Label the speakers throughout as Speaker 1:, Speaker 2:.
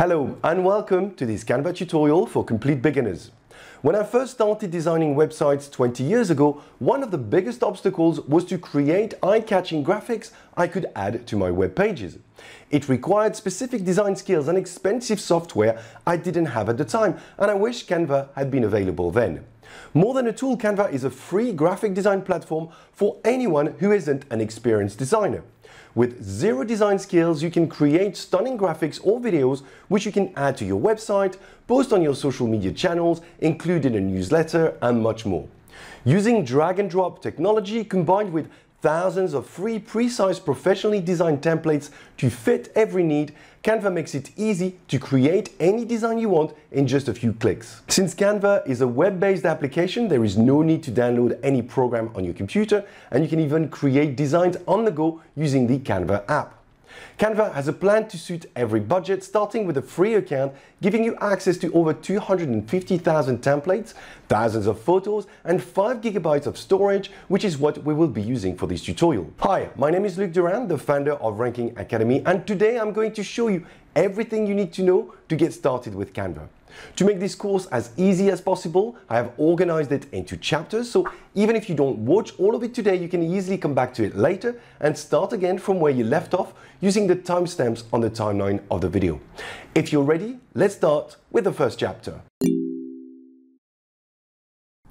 Speaker 1: Hello and welcome to this Canva tutorial for complete beginners. When I first started designing websites 20 years ago, one of the biggest obstacles was to create eye-catching graphics I could add to my web pages. It required specific design skills and expensive software I didn't have at the time, and I wish Canva had been available then. More than a tool, Canva is a free graphic design platform for anyone who isn't an experienced designer. With zero design skills, you can create stunning graphics or videos which you can add to your website, post on your social media channels, include in a newsletter, and much more. Using drag and drop technology combined with thousands of free, precise, professionally designed templates to fit every need, Canva makes it easy to create any design you want in just a few clicks. Since Canva is a web-based application, there is no need to download any program on your computer, and you can even create designs on the go using the Canva app. Canva has a plan to suit every budget, starting with a free account, giving you access to over 250,000 templates, thousands of photos, and 5 gigabytes of storage, which is what we will be using for this tutorial. Hi, my name is Luc Durand, the founder of Ranking Academy, and today I'm going to show you everything you need to know to get started with Canva. To make this course as easy as possible, I have organized it into chapters, so even if you don't watch all of it today, you can easily come back to it later and start again from where you left off using the timestamps on the timeline of the video. If you're ready, let's start with the first chapter.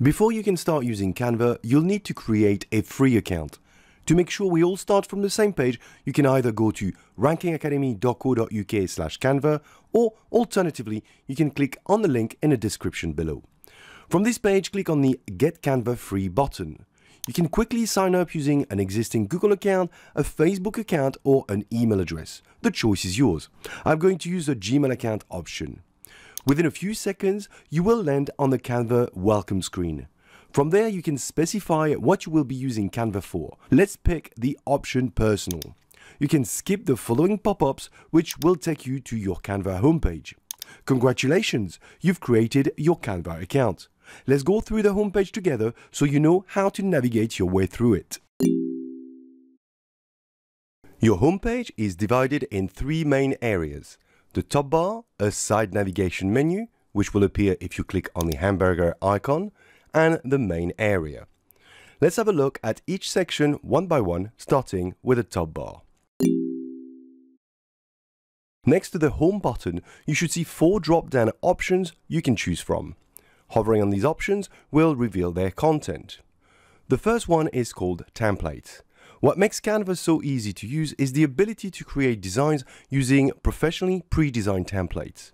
Speaker 1: Before you can start using Canva, you'll need to create a free account. To make sure we all start from the same page, you can either go to rankingacademy.co.uk slash Canva or alternatively, you can click on the link in the description below. From this page, click on the Get Canva Free button. You can quickly sign up using an existing Google account, a Facebook account or an email address. The choice is yours. I'm going to use the Gmail account option. Within a few seconds, you will land on the Canva welcome screen. From there, you can specify what you will be using Canva for. Let's pick the option personal. You can skip the following pop-ups, which will take you to your Canva homepage. Congratulations, you've created your Canva account. Let's go through the homepage together so you know how to navigate your way through it. Your homepage is divided in three main areas. The top bar, a side navigation menu, which will appear if you click on the hamburger icon, and the main area. Let's have a look at each section one by one, starting with the top bar. Next to the Home button, you should see four drop-down options you can choose from. Hovering on these options will reveal their content. The first one is called Templates. What makes Canva so easy to use is the ability to create designs using professionally pre-designed templates.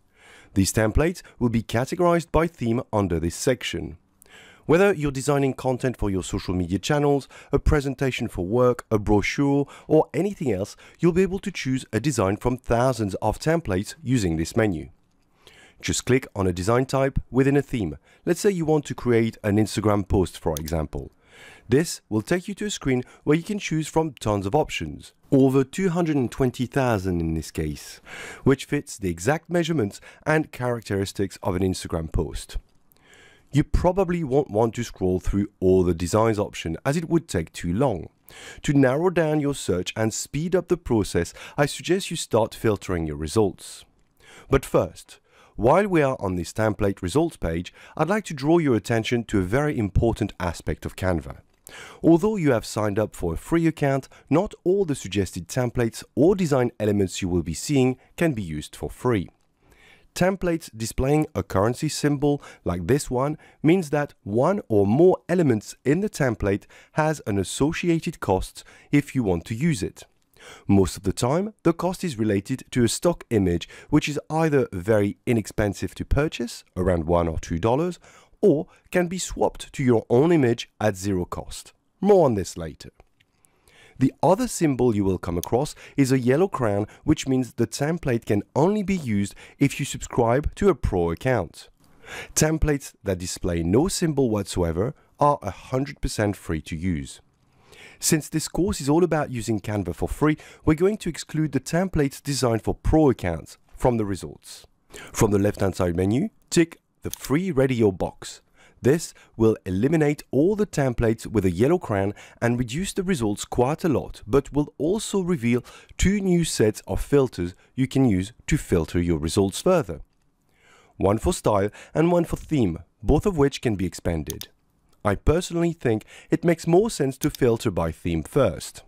Speaker 1: These templates will be categorized by theme under this section. Whether you're designing content for your social media channels, a presentation for work, a brochure, or anything else, you'll be able to choose a design from thousands of templates using this menu. Just click on a design type within a theme. Let's say you want to create an Instagram post, for example. This will take you to a screen where you can choose from tons of options, over 220,000 in this case, which fits the exact measurements and characteristics of an Instagram post. You probably won't want to scroll through all the designs option as it would take too long. To narrow down your search and speed up the process, I suggest you start filtering your results. But first, while we are on this template results page, I'd like to draw your attention to a very important aspect of Canva. Although you have signed up for a free account, not all the suggested templates or design elements you will be seeing can be used for free. Templates displaying a currency symbol like this one means that one or more elements in the template has an associated cost if you want to use it. Most of the time, the cost is related to a stock image which is either very inexpensive to purchase, around $1 or $2, or can be swapped to your own image at zero cost. More on this later. The other symbol you will come across is a yellow crown, which means the template can only be used if you subscribe to a pro account. Templates that display no symbol whatsoever are 100% free to use. Since this course is all about using Canva for free, we're going to exclude the templates designed for pro accounts from the results. From the left-hand side menu, tick the free radio box. This will eliminate all the templates with a yellow crayon and reduce the results quite a lot, but will also reveal two new sets of filters you can use to filter your results further. One for style and one for theme, both of which can be expanded. I personally think it makes more sense to filter by theme first.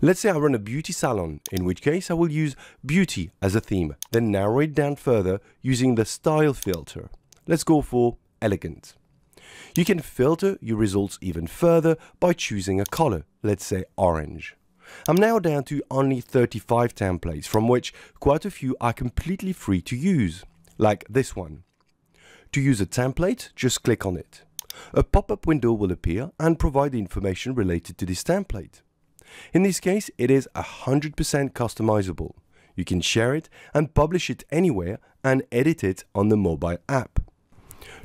Speaker 1: Let's say I run a beauty salon, in which case I will use beauty as a theme, then narrow it down further using the style filter. Let's go for elegant. You can filter your results even further by choosing a color, let's say orange. I'm now down to only 35 templates, from which quite a few are completely free to use, like this one. To use a template, just click on it. A pop-up window will appear and provide the information related to this template. In this case, it is 100% customizable. You can share it and publish it anywhere and edit it on the mobile app.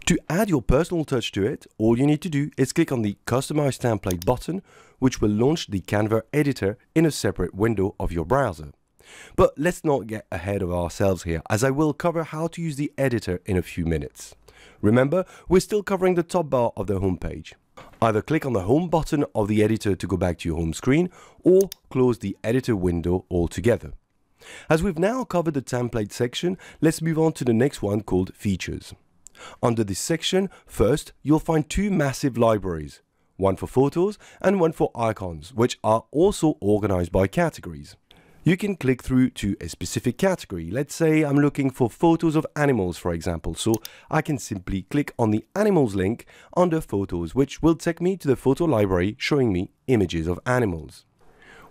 Speaker 1: To add your personal touch to it, all you need to do is click on the Customize Template button, which will launch the Canva editor in a separate window of your browser. But let's not get ahead of ourselves here, as I will cover how to use the editor in a few minutes. Remember, we're still covering the top bar of the homepage. Either click on the home button of the editor to go back to your home screen, or close the editor window altogether. As we've now covered the template section, let's move on to the next one called features. Under this section, first, you'll find two massive libraries, one for photos and one for icons, which are also organized by categories. You can click through to a specific category. Let's say I'm looking for photos of animals, for example. So I can simply click on the animals link under photos, which will take me to the photo library showing me images of animals.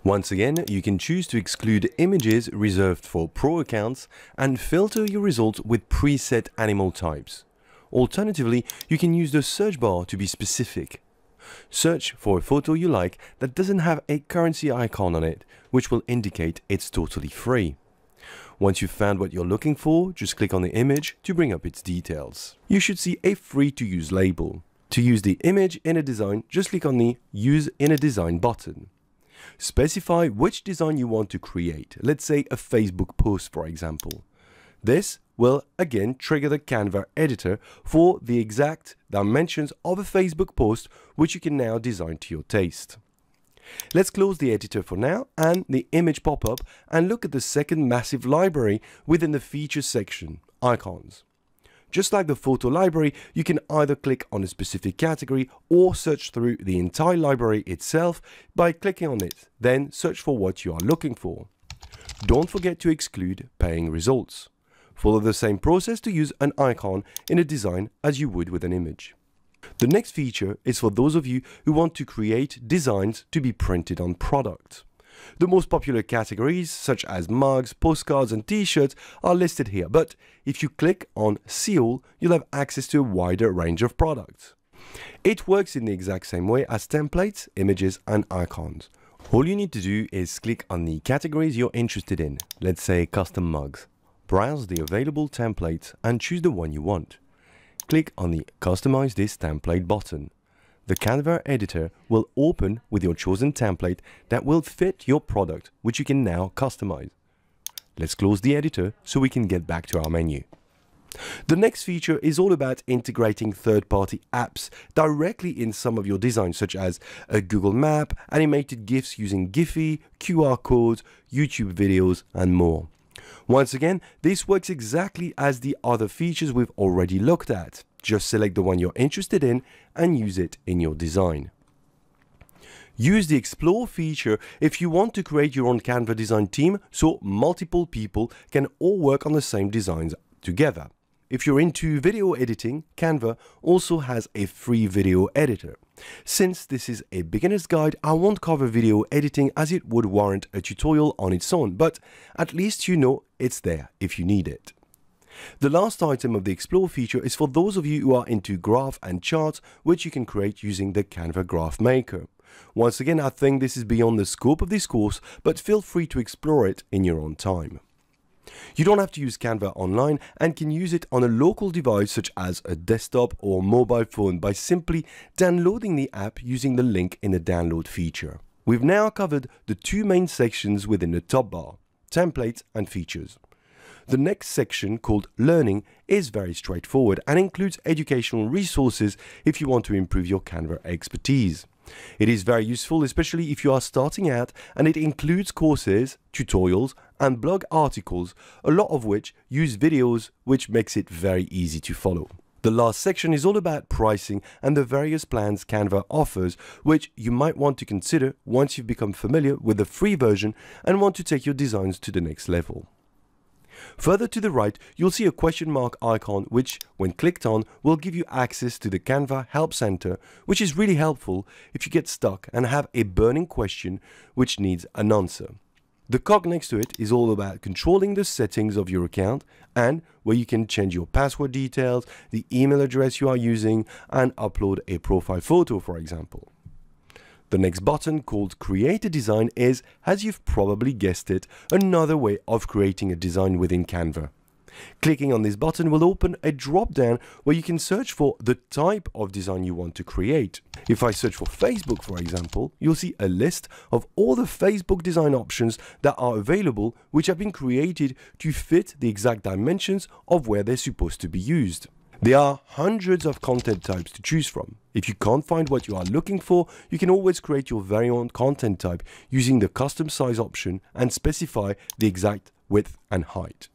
Speaker 1: Once again, you can choose to exclude images reserved for pro accounts and filter your results with preset animal types. Alternatively, you can use the search bar to be specific. Search for a photo you like that doesn't have a currency icon on it, which will indicate it's totally free. Once you've found what you're looking for, just click on the image to bring up its details. You should see a free to use label. To use the image in a design, just click on the Use in a Design button. Specify which design you want to create, let's say a Facebook post for example. This will again trigger the Canva editor for the exact dimensions of a Facebook post which you can now design to your taste. Let's close the editor for now and the image pop-up and look at the second massive library within the features section, icons. Just like the photo library, you can either click on a specific category or search through the entire library itself by clicking on it, then search for what you are looking for. Don't forget to exclude paying results. Follow the same process to use an icon in a design as you would with an image. The next feature is for those of you who want to create designs to be printed on product. The most popular categories, such as mugs, postcards, and t-shirts, are listed here, but if you click on Seal, you'll have access to a wider range of products. It works in the exact same way as templates, images, and icons. All you need to do is click on the categories you're interested in, let's say custom mugs. Browse the available templates and choose the one you want. Click on the Customize this template button. The Canva editor will open with your chosen template that will fit your product, which you can now customize. Let's close the editor so we can get back to our menu. The next feature is all about integrating third-party apps directly in some of your designs, such as a Google Map, animated GIFs using Giphy, QR codes, YouTube videos, and more. Once again, this works exactly as the other features we've already looked at. Just select the one you're interested in and use it in your design. Use the Explore feature if you want to create your own Canva design team so multiple people can all work on the same designs together. If you're into video editing, Canva also has a free video editor. Since this is a beginner's guide, I won't cover video editing as it would warrant a tutorial on its own, but at least you know it's there if you need it. The last item of the Explore feature is for those of you who are into graph and charts, which you can create using the Canva Graph Maker. Once again, I think this is beyond the scope of this course, but feel free to explore it in your own time. You don't have to use Canva online and can use it on a local device such as a desktop or mobile phone by simply downloading the app using the link in the download feature. We've now covered the two main sections within the top bar, templates and features. The next section, called Learning, is very straightforward and includes educational resources if you want to improve your Canva expertise. It is very useful, especially if you are starting out, and it includes courses, tutorials, and blog articles, a lot of which use videos, which makes it very easy to follow. The last section is all about pricing and the various plans Canva offers, which you might want to consider once you've become familiar with the free version and want to take your designs to the next level. Further to the right, you'll see a question mark icon which, when clicked on, will give you access to the Canva Help Center, which is really helpful if you get stuck and have a burning question which needs an answer. The cog next to it is all about controlling the settings of your account and where you can change your password details, the email address you are using, and upload a profile photo, for example. The next button called Create a Design is, as you've probably guessed it, another way of creating a design within Canva. Clicking on this button will open a drop down where you can search for the type of design you want to create. If I search for Facebook, for example, you'll see a list of all the Facebook design options that are available which have been created to fit the exact dimensions of where they're supposed to be used. There are hundreds of content types to choose from. If you can't find what you are looking for, you can always create your very own content type using the custom size option and specify the exact width and height.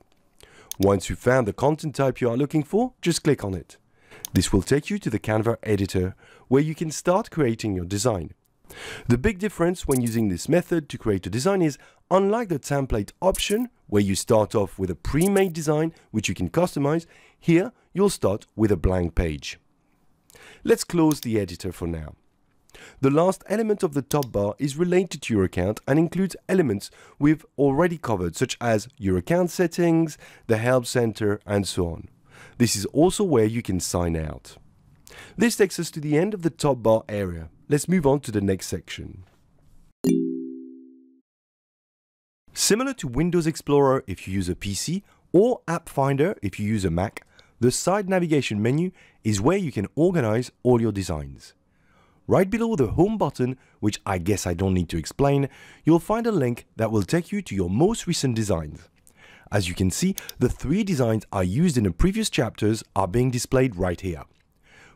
Speaker 1: Once you've found the content type you are looking for, just click on it. This will take you to the Canva editor where you can start creating your design. The big difference when using this method to create a design is unlike the template option where you start off with a pre-made design which you can customize, here you'll start with a blank page. Let's close the editor for now. The last element of the top bar is related to your account and includes elements we've already covered, such as your account settings, the help center, and so on. This is also where you can sign out. This takes us to the end of the top bar area. Let's move on to the next section. Similar to Windows Explorer if you use a PC or App Finder if you use a Mac, the side navigation menu is where you can organize all your designs. Right below the home button, which I guess I don't need to explain, you'll find a link that will take you to your most recent designs. As you can see, the three designs I used in the previous chapters are being displayed right here.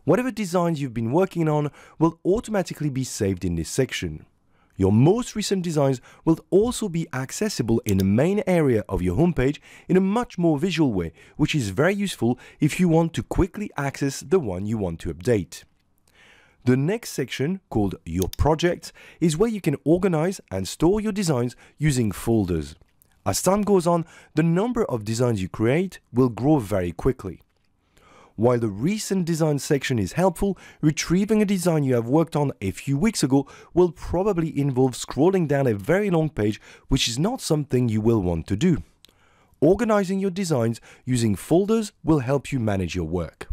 Speaker 1: Whatever designs you've been working on will automatically be saved in this section. Your most recent designs will also be accessible in the main area of your homepage in a much more visual way, which is very useful if you want to quickly access the one you want to update. The next section, called Your Project, is where you can organize and store your designs using folders. As time goes on, the number of designs you create will grow very quickly. While the recent design section is helpful, retrieving a design you have worked on a few weeks ago will probably involve scrolling down a very long page, which is not something you will want to do. Organizing your designs using folders will help you manage your work.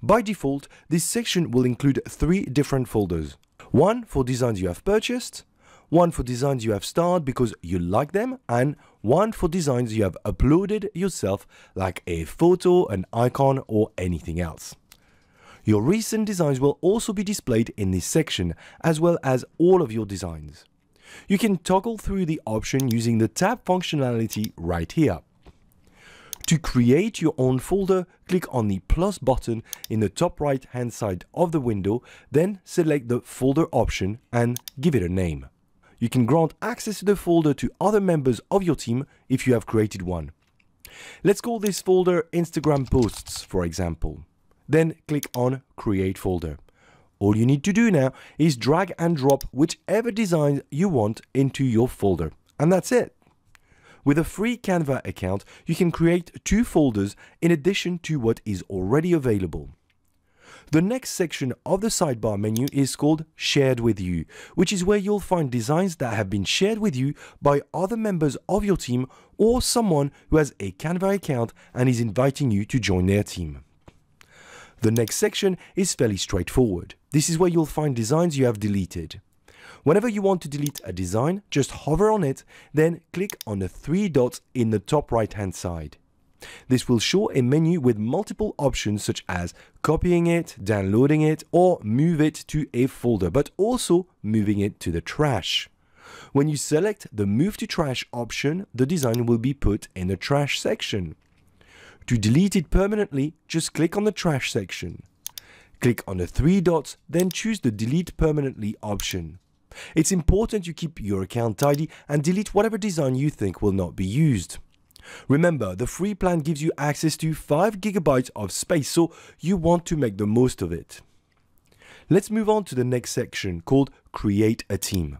Speaker 1: By default, this section will include three different folders. One for designs you have purchased, one for designs you have starred because you like them, and one for designs you have uploaded yourself like a photo, an icon or anything else. Your recent designs will also be displayed in this section, as well as all of your designs. You can toggle through the option using the tab functionality right here. To create your own folder, click on the plus button in the top right hand side of the window, then select the folder option and give it a name. You can grant access to the folder to other members of your team if you have created one. Let's call this folder Instagram posts, for example. Then click on create folder. All you need to do now is drag and drop whichever design you want into your folder. And that's it. With a free Canva account, you can create two folders in addition to what is already available. The next section of the sidebar menu is called Shared with You, which is where you'll find designs that have been shared with you by other members of your team or someone who has a Canva account and is inviting you to join their team. The next section is fairly straightforward. This is where you'll find designs you have deleted. Whenever you want to delete a design, just hover on it, then click on the three dots in the top right hand side. This will show a menu with multiple options such as copying it, downloading it, or move it to a folder, but also moving it to the trash. When you select the Move to Trash option, the design will be put in the trash section. To delete it permanently, just click on the trash section. Click on the three dots, then choose the Delete Permanently option. It's important you keep your account tidy and delete whatever design you think will not be used. Remember, the free plan gives you access to 5 gigabytes of space, so you want to make the most of it. Let's move on to the next section called Create a Team.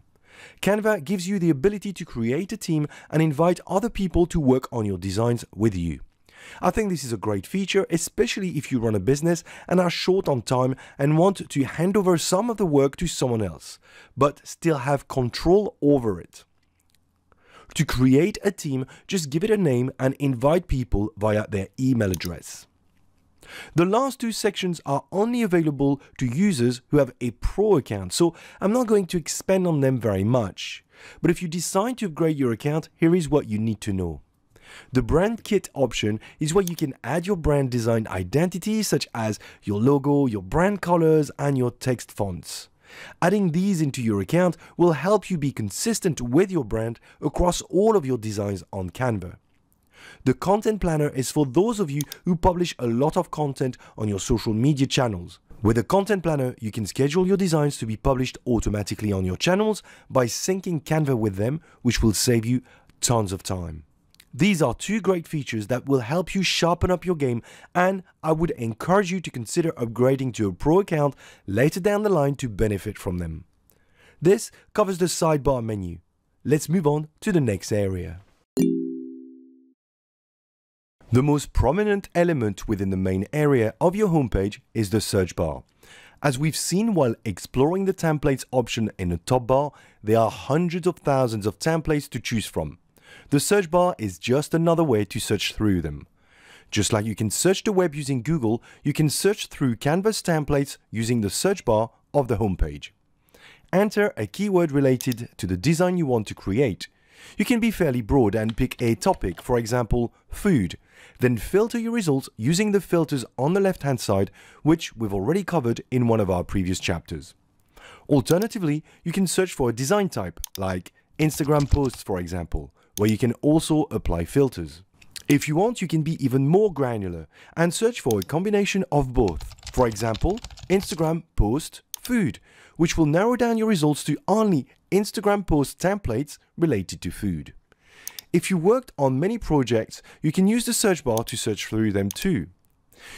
Speaker 1: Canva gives you the ability to create a team and invite other people to work on your designs with you. I think this is a great feature, especially if you run a business and are short on time and want to hand over some of the work to someone else, but still have control over it. To create a team, just give it a name and invite people via their email address. The last two sections are only available to users who have a pro account, so I'm not going to expand on them very much. But if you decide to upgrade your account, here is what you need to know. The brand kit option is where you can add your brand design identity such as your logo, your brand colors and your text fonts. Adding these into your account will help you be consistent with your brand across all of your designs on Canva. The content planner is for those of you who publish a lot of content on your social media channels. With a content planner, you can schedule your designs to be published automatically on your channels by syncing Canva with them, which will save you tons of time. These are two great features that will help you sharpen up your game and I would encourage you to consider upgrading to a pro account later down the line to benefit from them. This covers the sidebar menu. Let's move on to the next area. The most prominent element within the main area of your homepage is the search bar. As we've seen while exploring the templates option in the top bar, there are hundreds of thousands of templates to choose from. The search bar is just another way to search through them. Just like you can search the web using Google, you can search through Canva's templates using the search bar of the homepage. Enter a keyword related to the design you want to create. You can be fairly broad and pick a topic, for example, food, then filter your results using the filters on the left hand side, which we've already covered in one of our previous chapters. Alternatively, you can search for a design type, like Instagram posts for example, where you can also apply filters. If you want, you can be even more granular and search for a combination of both. For example, Instagram post food, which will narrow down your results to only Instagram post templates related to food. If you worked on many projects, you can use the search bar to search through them too.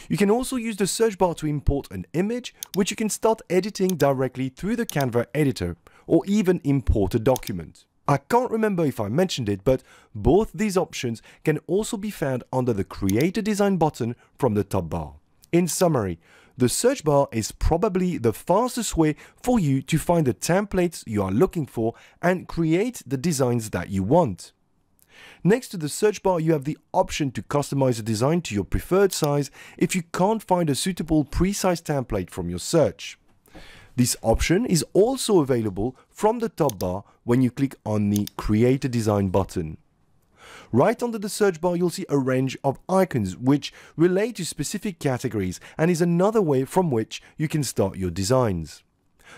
Speaker 1: You can also use the search bar to import an image, which you can start editing directly through the Canva editor, or even import a document. I can't remember if I mentioned it, but both these options can also be found under the Create a Design button from the top bar. In summary, the search bar is probably the fastest way for you to find the templates you are looking for and create the designs that you want. Next to the search bar, you have the option to customize a design to your preferred size if you can't find a suitable pre-sized template from your search. This option is also available from the top bar when you click on the Create a Design button. Right under the search bar, you'll see a range of icons which relate to specific categories and is another way from which you can start your designs.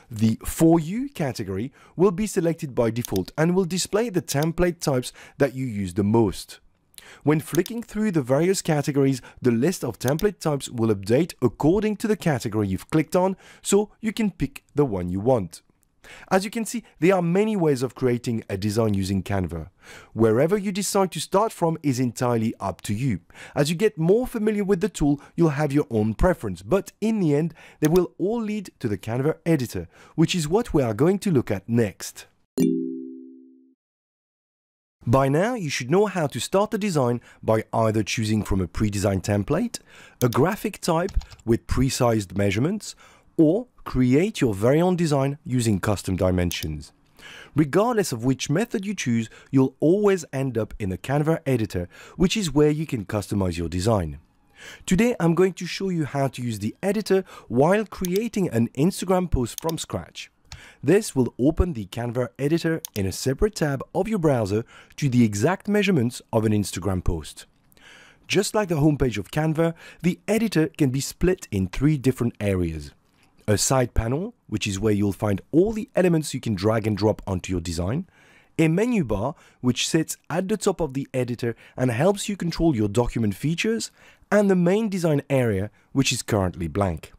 Speaker 1: The For You category will be selected by default and will display the template types that you use the most. When flicking through the various categories, the list of template types will update according to the category you've clicked on, so you can pick the one you want. As you can see, there are many ways of creating a design using Canva. Wherever you decide to start from is entirely up to you. As you get more familiar with the tool, you'll have your own preference, but in the end, they will all lead to the Canva editor, which is what we are going to look at next. By now, you should know how to start the design by either choosing from a pre-designed template, a graphic type with pre-sized measurements, or create your very own design using custom dimensions. Regardless of which method you choose, you'll always end up in the Canva editor, which is where you can customize your design. Today, I'm going to show you how to use the editor while creating an Instagram post from scratch. This will open the Canva editor in a separate tab of your browser to the exact measurements of an Instagram post. Just like the homepage of Canva, the editor can be split in three different areas. A side panel, which is where you'll find all the elements you can drag and drop onto your design. a menu bar which sits at the top of the editor and helps you control your document features, and the main design area which is currently blank.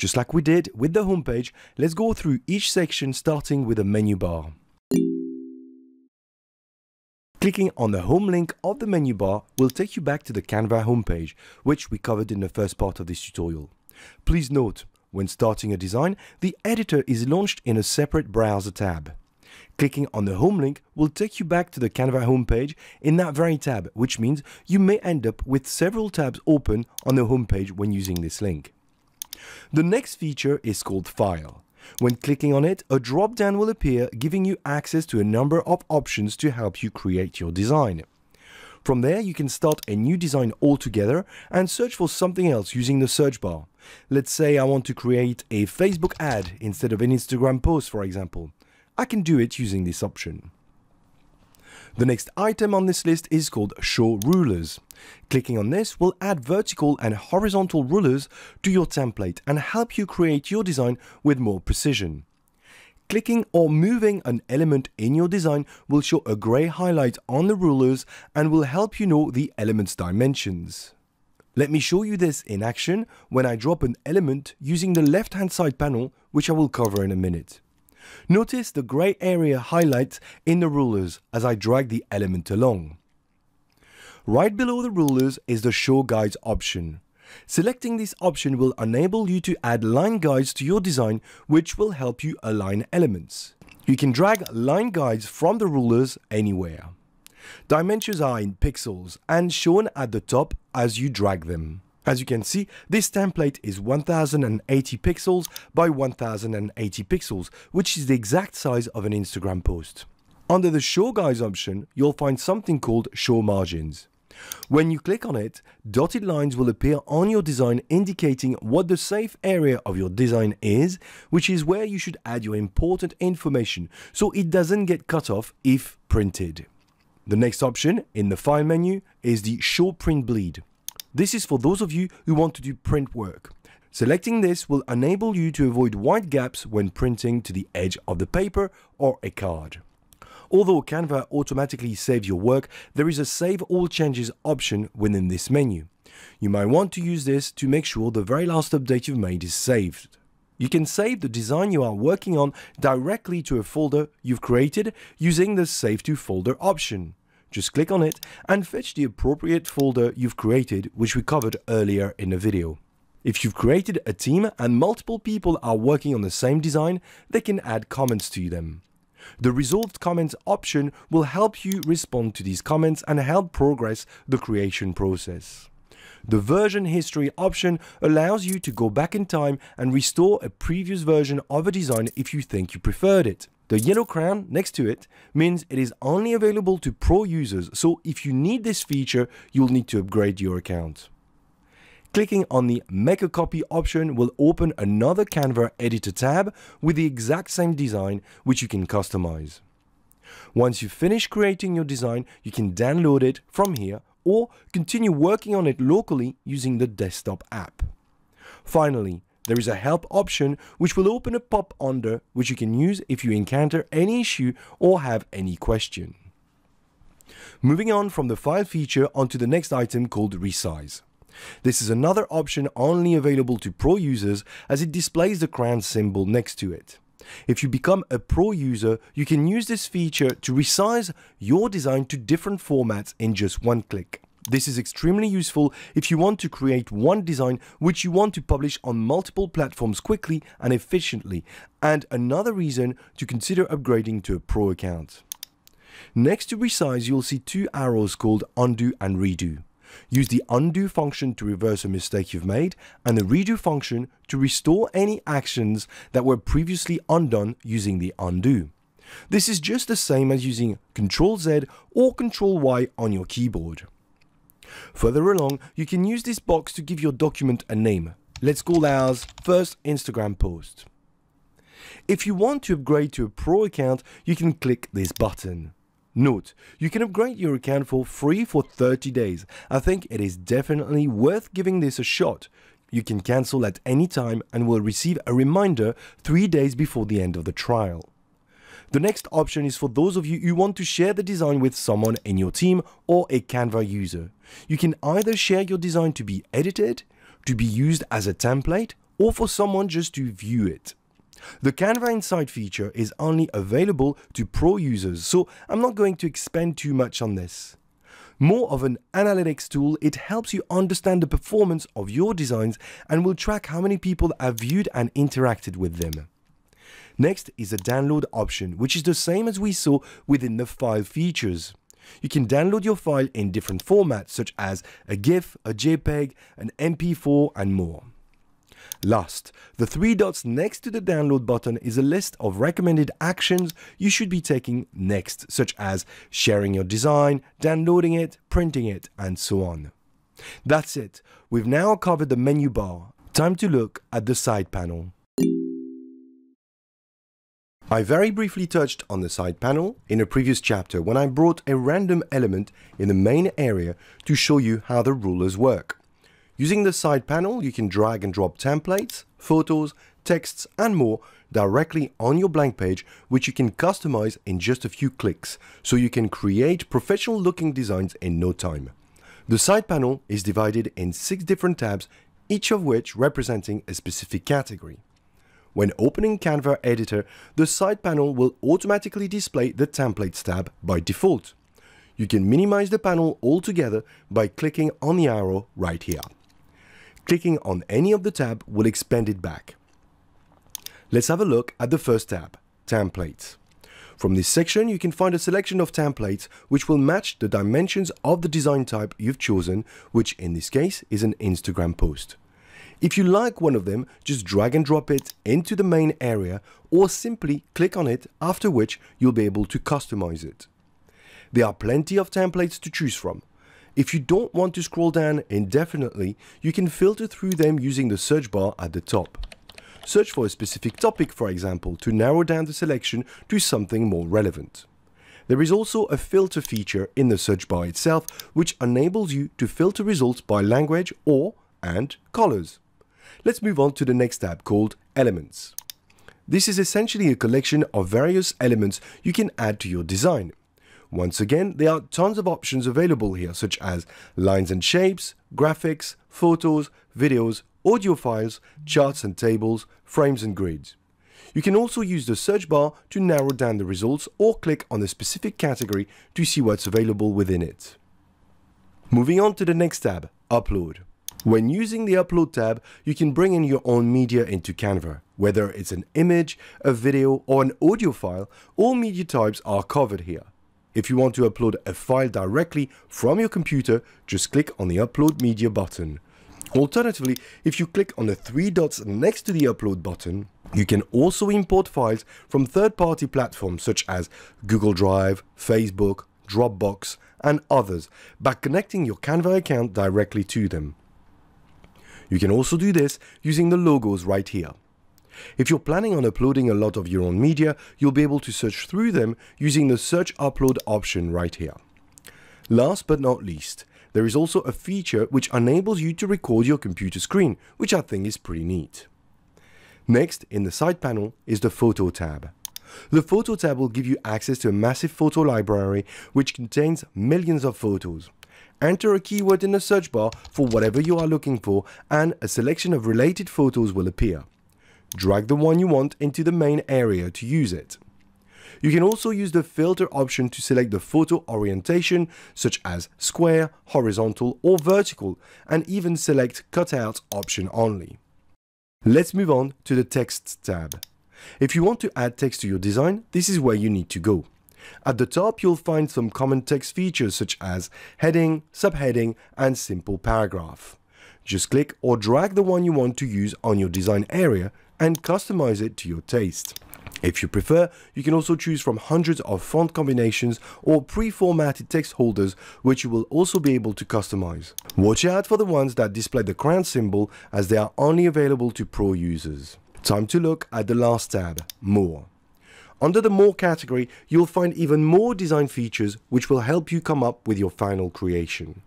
Speaker 1: Just like we did with the homepage, let's go through each section starting with a menu bar. Clicking on the home link of the menu bar will take you back to the Canva homepage, which we covered in the first part of this tutorial. Please note, when starting a design, the editor is launched in a separate browser tab. Clicking on the home link will take you back to the Canva homepage in that very tab, which means you may end up with several tabs open on the homepage when using this link. The next feature is called File. When clicking on it, a drop-down will appear giving you access to a number of options to help you create your design. From there, you can start a new design altogether and search for something else using the search bar. Let's say I want to create a Facebook ad instead of an Instagram post, for example. I can do it using this option. The next item on this list is called Show Rulers. Clicking on this will add vertical and horizontal rulers to your template and help you create your design with more precision. Clicking or moving an element in your design will show a grey highlight on the rulers and will help you know the element's dimensions. Let me show you this in action when I drop an element using the left hand side panel which I will cover in a minute. Notice the grey area highlights in the rulers as I drag the element along. Right below the rulers is the Show Guides option. Selecting this option will enable you to add line guides to your design which will help you align elements. You can drag line guides from the rulers anywhere. Dimensions are in pixels and shown at the top as you drag them. As you can see, this template is 1080 pixels by 1080 pixels, which is the exact size of an Instagram post. Under the Show Guides option, you'll find something called Show Margins. When you click on it, dotted lines will appear on your design indicating what the safe area of your design is, which is where you should add your important information so it doesn't get cut off if printed. The next option in the File menu is the Show Print Bleed. This is for those of you who want to do print work. Selecting this will enable you to avoid white gaps when printing to the edge of the paper or a card. Although Canva automatically saves your work, there is a Save All Changes option within this menu. You might want to use this to make sure the very last update you've made is saved. You can save the design you are working on directly to a folder you've created using the Save to Folder option. Just click on it and fetch the appropriate folder you've created, which we covered earlier in the video. If you've created a team and multiple people are working on the same design, they can add comments to them. The resolved comments option will help you respond to these comments and help progress the creation process. The version history option allows you to go back in time and restore a previous version of a design if you think you preferred it. The yellow crown next to it means it is only available to pro users, so if you need this feature, you'll need to upgrade your account. Clicking on the Make a Copy option will open another Canva editor tab with the exact same design which you can customize. Once you finish creating your design, you can download it from here or continue working on it locally using the desktop app. Finally, there is a help option which will open a pop under which you can use if you encounter any issue or have any question. Moving on from the file feature onto the next item called resize. This is another option only available to pro users as it displays the crown symbol next to it. If you become a pro user, you can use this feature to resize your design to different formats in just one click. This is extremely useful if you want to create one design which you want to publish on multiple platforms quickly and efficiently, and another reason to consider upgrading to a pro account. Next to resize, you'll see two arrows called undo and redo. Use the undo function to reverse a mistake you've made and the redo function to restore any actions that were previously undone using the undo. This is just the same as using Ctrl Z or Ctrl Y on your keyboard. Further along, you can use this box to give your document a name. Let's call ours first Instagram post. If you want to upgrade to a pro account, you can click this button. Note, you can upgrade your account for free for 30 days. I think it is definitely worth giving this a shot. You can cancel at any time and will receive a reminder 3 days before the end of the trial. The next option is for those of you who want to share the design with someone in your team or a Canva user. You can either share your design to be edited, to be used as a template, or for someone just to view it. The Canva Insight feature is only available to pro users, so I'm not going to expand too much on this. More of an analytics tool, it helps you understand the performance of your designs and will track how many people have viewed and interacted with them. Next is a download option, which is the same as we saw within the file features. You can download your file in different formats such as a GIF, a JPEG, an MP4 and more. Last, the three dots next to the download button is a list of recommended actions you should be taking next, such as sharing your design, downloading it, printing it, and so on. That's it. We've now covered the menu bar. Time to look at the side panel. I very briefly touched on the side panel in a previous chapter when I brought a random element in the main area to show you how the rulers work. Using the side panel, you can drag and drop templates, photos, texts, and more directly on your blank page, which you can customize in just a few clicks, so you can create professional looking designs in no time. The side panel is divided in six different tabs, each of which representing a specific category. When opening Canva Editor, the side panel will automatically display the Templates tab by default. You can minimize the panel altogether by clicking on the arrow right here. Clicking on any of the tab will expand it back. Let's have a look at the first tab, Templates. From this section, you can find a selection of templates which will match the dimensions of the design type you've chosen, which in this case is an Instagram post. If you like one of them, just drag and drop it into the main area or simply click on it, after which you'll be able to customize it. There are plenty of templates to choose from, if you don't want to scroll down indefinitely, you can filter through them using the search bar at the top. Search for a specific topic, for example, to narrow down the selection to something more relevant. There is also a filter feature in the search bar itself, which enables you to filter results by language or and colors. Let's move on to the next tab called Elements. This is essentially a collection of various elements you can add to your design. Once again, there are tons of options available here, such as lines and shapes, graphics, photos, videos, audio files, charts and tables, frames and grids. You can also use the search bar to narrow down the results or click on a specific category to see what's available within it. Moving on to the next tab, Upload. When using the Upload tab, you can bring in your own media into Canva. Whether it's an image, a video, or an audio file, all media types are covered here. If you want to upload a file directly from your computer, just click on the Upload Media button. Alternatively, if you click on the three dots next to the Upload button, you can also import files from third-party platforms such as Google Drive, Facebook, Dropbox, and others by connecting your Canva account directly to them. You can also do this using the logos right here. If you're planning on uploading a lot of your own media, you'll be able to search through them using the search upload option right here. Last but not least, there is also a feature which enables you to record your computer screen, which I think is pretty neat. Next, in the side panel, is the Photo tab. The Photo tab will give you access to a massive photo library which contains millions of photos. Enter a keyword in the search bar for whatever you are looking for and a selection of related photos will appear. Drag the one you want into the main area to use it. You can also use the filter option to select the photo orientation such as square, horizontal or vertical and even select cutout option only. Let's move on to the text tab. If you want to add text to your design, this is where you need to go. At the top, you'll find some common text features such as heading, subheading, and simple paragraph. Just click or drag the one you want to use on your design area and customize it to your taste. If you prefer, you can also choose from hundreds of font combinations or pre-formatted text holders which you will also be able to customize. Watch out for the ones that display the crown symbol as they are only available to pro users. Time to look at the last tab, More. Under the More category, you'll find even more design features which will help you come up with your final creation.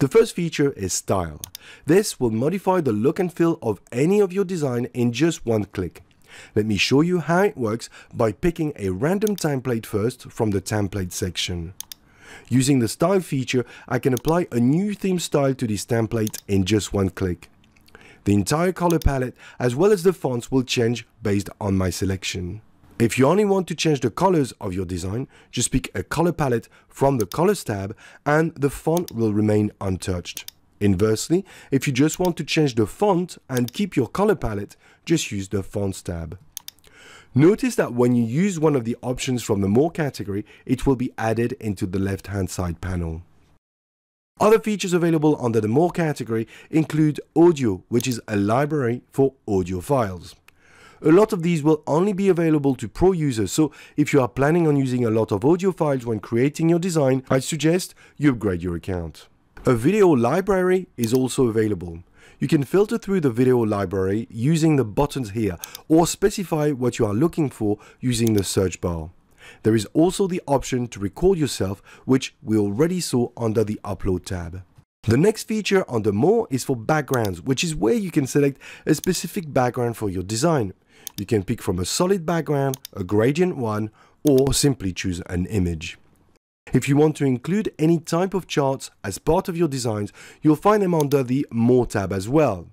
Speaker 1: The first feature is style. This will modify the look and feel of any of your design in just one click. Let me show you how it works by picking a random template first from the template section. Using the style feature, I can apply a new theme style to this template in just one click. The entire color palette as well as the fonts will change based on my selection. If you only want to change the colors of your design, just pick a color palette from the colors tab and the font will remain untouched. Inversely, if you just want to change the font and keep your color palette, just use the fonts tab. Notice that when you use one of the options from the More category, it will be added into the left-hand side panel. Other features available under the More category include Audio, which is a library for audio files. A lot of these will only be available to pro users, so if you are planning on using a lot of audio files when creating your design, I suggest you upgrade your account. A video library is also available. You can filter through the video library using the buttons here or specify what you are looking for using the search bar. There is also the option to record yourself, which we already saw under the Upload tab. The next feature under More is for backgrounds, which is where you can select a specific background for your design. You can pick from a solid background, a gradient one, or simply choose an image. If you want to include any type of charts as part of your designs, you'll find them under the More tab as well.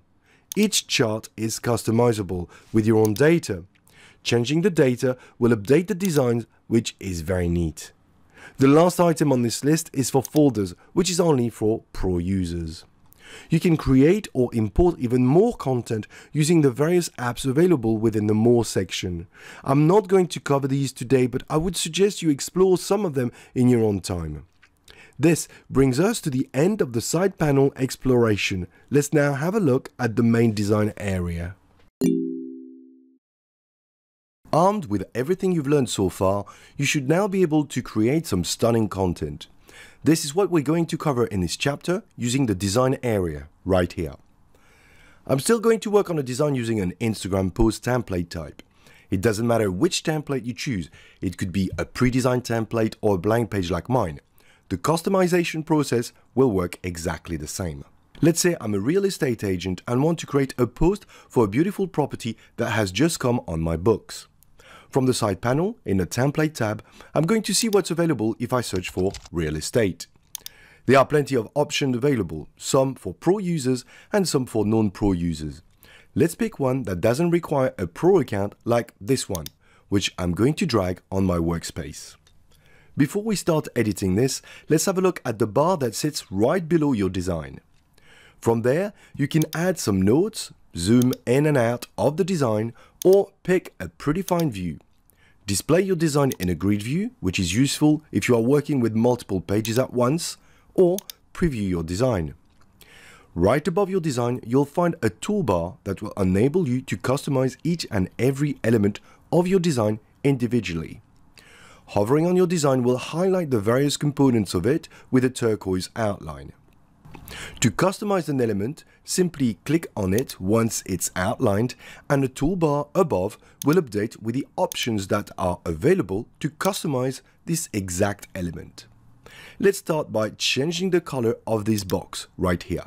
Speaker 1: Each chart is customizable with your own data. Changing the data will update the designs, which is very neat. The last item on this list is for folders, which is only for pro users. You can create or import even more content using the various apps available within the More section. I'm not going to cover these today, but I would suggest you explore some of them in your own time. This brings us to the end of the side panel exploration. Let's now have a look at the main design area. Armed with everything you've learned so far, you should now be able to create some stunning content. This is what we're going to cover in this chapter using the design area right here. I'm still going to work on a design using an Instagram post template type. It doesn't matter which template you choose, it could be a pre-designed template or a blank page like mine. The customization process will work exactly the same. Let's say I'm a real estate agent and want to create a post for a beautiful property that has just come on my books. From the side panel, in the Template tab, I'm going to see what's available if I search for real estate. There are plenty of options available, some for pro users and some for non-pro users. Let's pick one that doesn't require a pro account like this one, which I'm going to drag on my workspace. Before we start editing this, let's have a look at the bar that sits right below your design. From there, you can add some notes, zoom in and out of the design, or pick a pretty fine view. Display your design in a grid view, which is useful if you are working with multiple pages at once, or preview your design. Right above your design, you'll find a toolbar that will enable you to customize each and every element of your design individually. Hovering on your design will highlight the various components of it with a turquoise outline. To customize an element, simply click on it once it's outlined and the toolbar above will update with the options that are available to customize this exact element. Let's start by changing the color of this box right here.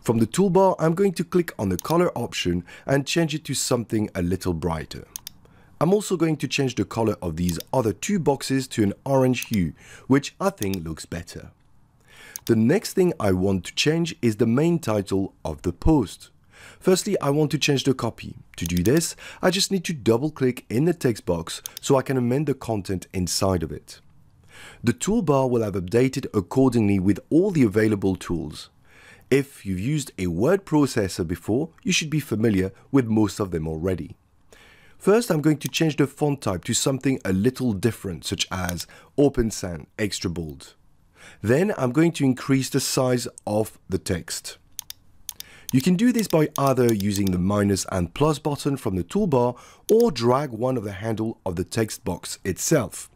Speaker 1: From the toolbar, I'm going to click on the color option and change it to something a little brighter. I'm also going to change the color of these other two boxes to an orange hue, which I think looks better. The next thing I want to change is the main title of the post. Firstly, I want to change the copy. To do this, I just need to double click in the text box so I can amend the content inside of it. The toolbar will have updated accordingly with all the available tools. If you've used a word processor before, you should be familiar with most of them already. First, I'm going to change the font type to something a little different, such as Open Sans Extra Bold. Then I'm going to increase the size of the text. You can do this by either using the minus and plus button from the toolbar or drag one of the handle of the text box itself.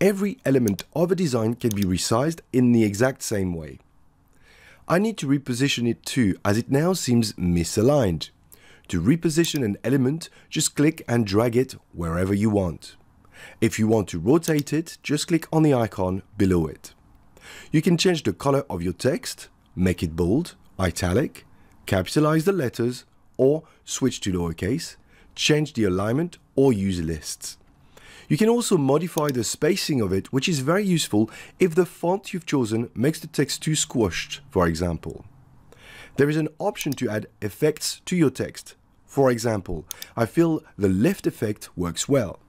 Speaker 1: Every element of a design can be resized in the exact same way. I need to reposition it too as it now seems misaligned. To reposition an element, just click and drag it wherever you want. If you want to rotate it, just click on the icon below it. You can change the color of your text, make it bold, italic, capitalize the letters, or switch to lowercase, change the alignment, or use lists. You can also modify the spacing of it, which is very useful if the font you've chosen makes the text too squashed, for example. There is an option to add effects to your text. For example, I feel the lift effect works well.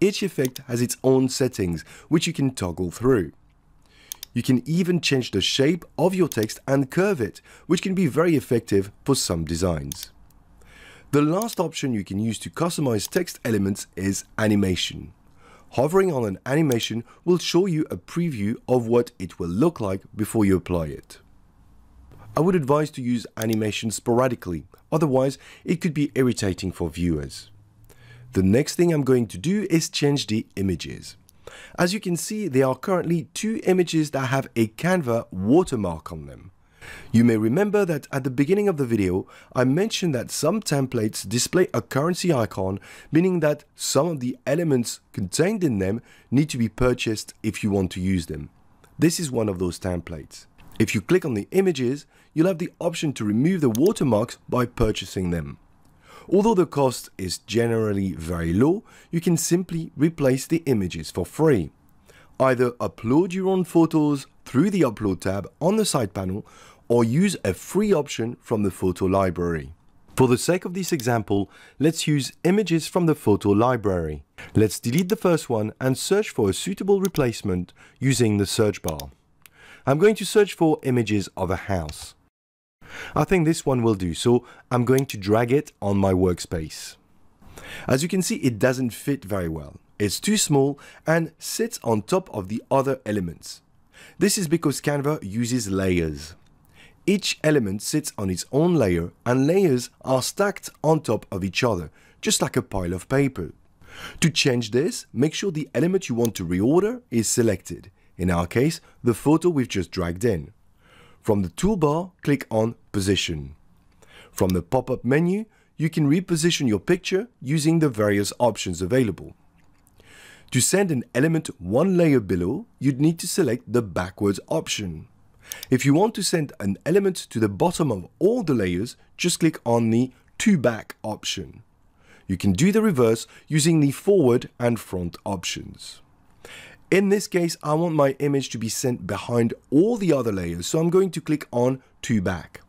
Speaker 1: Each effect has its own settings, which you can toggle through. You can even change the shape of your text and curve it, which can be very effective for some designs. The last option you can use to customize text elements is animation. Hovering on an animation will show you a preview of what it will look like before you apply it. I would advise to use animation sporadically, otherwise it could be irritating for viewers. The next thing I'm going to do is change the images. As you can see, there are currently two images that have a Canva watermark on them. You may remember that at the beginning of the video, I mentioned that some templates display a currency icon, meaning that some of the elements contained in them need to be purchased if you want to use them. This is one of those templates. If you click on the images, you'll have the option to remove the watermarks by purchasing them. Although the cost is generally very low, you can simply replace the images for free. Either upload your own photos through the Upload tab on the side panel or use a free option from the photo library. For the sake of this example, let's use images from the photo library. Let's delete the first one and search for a suitable replacement using the search bar. I'm going to search for images of a house. I think this one will do, so I'm going to drag it on my workspace. As you can see, it doesn't fit very well. It's too small and sits on top of the other elements. This is because Canva uses layers. Each element sits on its own layer and layers are stacked on top of each other, just like a pile of paper. To change this, make sure the element you want to reorder is selected, in our case, the photo we've just dragged in. From the toolbar, click on Position. From the pop-up menu, you can reposition your picture using the various options available. To send an element one layer below, you'd need to select the backwards option. If you want to send an element to the bottom of all the layers, just click on the to back option. You can do the reverse using the forward and front options. In this case, I want my image to be sent behind all the other layers, so I'm going to click on to back.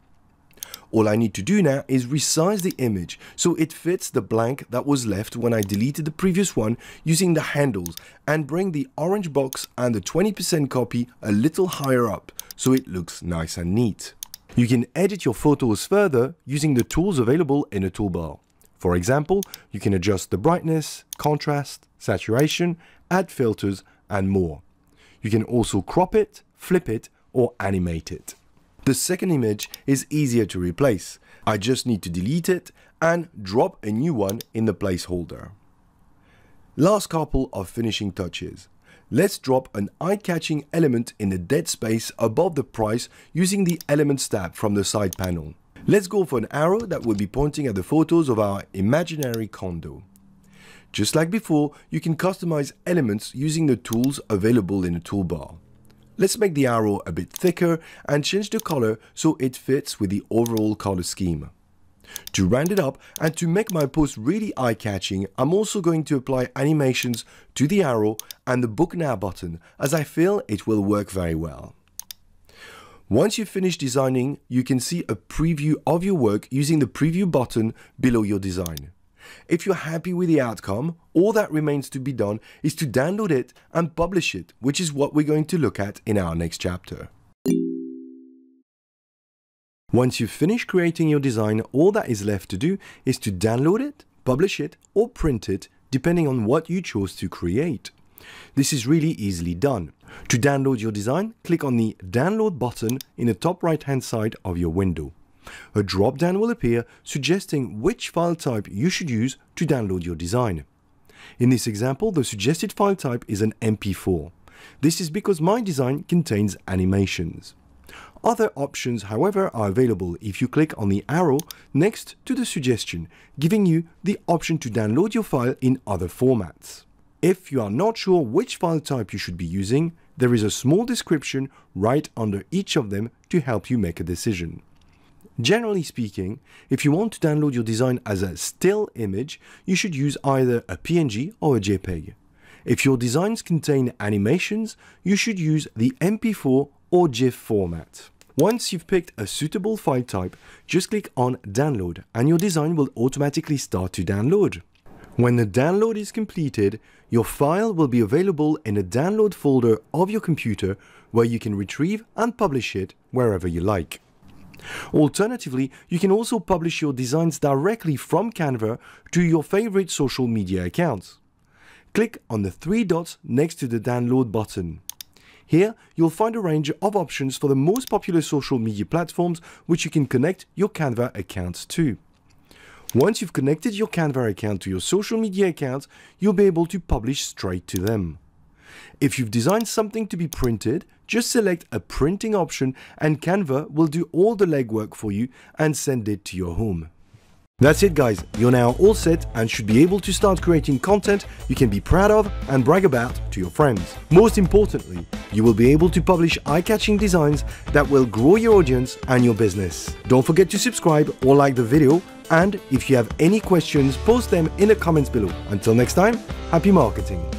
Speaker 1: All I need to do now is resize the image so it fits the blank that was left when I deleted the previous one using the handles and bring the orange box and the 20% copy a little higher up so it looks nice and neat. You can edit your photos further using the tools available in a toolbar. For example, you can adjust the brightness, contrast, saturation, add filters and more. You can also crop it, flip it or animate it. The second image is easier to replace. I just need to delete it and drop a new one in the placeholder. Last couple of finishing touches. Let's drop an eye-catching element in the dead space above the price using the Elements tab from the side panel. Let's go for an arrow that will be pointing at the photos of our imaginary condo. Just like before, you can customize elements using the tools available in the toolbar. Let's make the arrow a bit thicker and change the color so it fits with the overall color scheme. To round it up and to make my post really eye-catching, I'm also going to apply animations to the arrow and the Book Now button as I feel it will work very well. Once you've finished designing, you can see a preview of your work using the preview button below your design. If you're happy with the outcome, all that remains to be done is to download it and publish it, which is what we're going to look at in our next chapter. Once you've finished creating your design, all that is left to do is to download it, publish it, or print it, depending on what you chose to create. This is really easily done. To download your design, click on the Download button in the top right hand side of your window. A drop-down will appear suggesting which file type you should use to download your design. In this example, the suggested file type is an MP4. This is because my design contains animations. Other options, however, are available if you click on the arrow next to the suggestion, giving you the option to download your file in other formats. If you are not sure which file type you should be using, there is a small description right under each of them to help you make a decision. Generally speaking, if you want to download your design as a still image, you should use either a PNG or a JPEG. If your designs contain animations, you should use the MP4 or GIF format. Once you've picked a suitable file type, just click on download and your design will automatically start to download. When the download is completed, your file will be available in a download folder of your computer where you can retrieve and publish it wherever you like. Alternatively, you can also publish your designs directly from Canva to your favorite social media accounts. Click on the three dots next to the download button. Here, you'll find a range of options for the most popular social media platforms which you can connect your Canva account to. Once you've connected your Canva account to your social media account, you'll be able to publish straight to them. If you've designed something to be printed, just select a printing option and Canva will do all the legwork for you and send it to your home. That's it guys, you're now all set and should be able to start creating content you can be proud of and brag about to your friends. Most importantly, you will be able to publish eye-catching designs that will grow your audience and your business. Don't forget to subscribe or like the video and if you have any questions, post them in the comments below. Until next time, happy marketing!